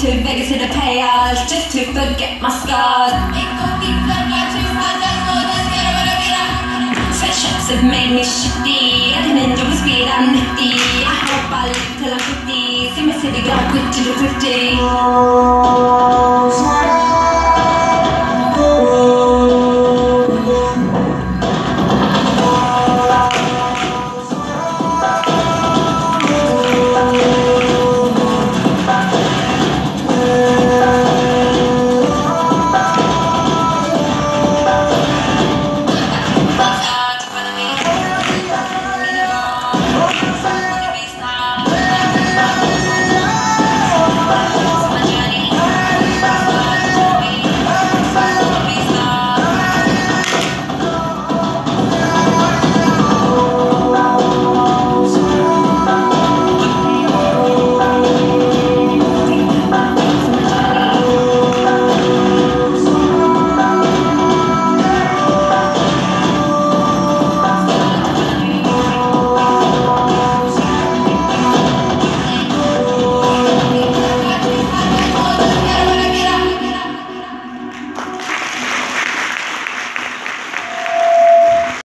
to Vegas in a payage just to forget my scars. Sweatshops have made me shifty, I can enjoy the speed, I'm nifty. I hope I live till I'm 50. See my city go quick to the 50.